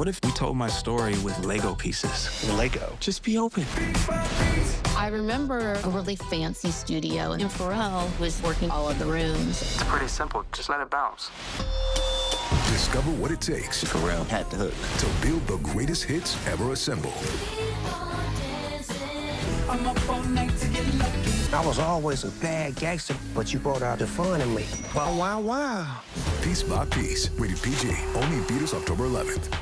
What if we told my story with Lego pieces? Lego. Just be open. I remember a really fancy studio, and Pharrell was working all of the rooms. It's pretty simple. Just let it bounce. Discover what it takes Pharrell had the hook. to build the greatest hits ever assembled. I was always a bad gangster, but you brought out the fun in me. Wow, wow, wow. Piece by piece. Rated PG. Only in theaters October 11th.